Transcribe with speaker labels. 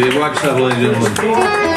Speaker 1: did. Rock Shuttle, ladies and gentlemen.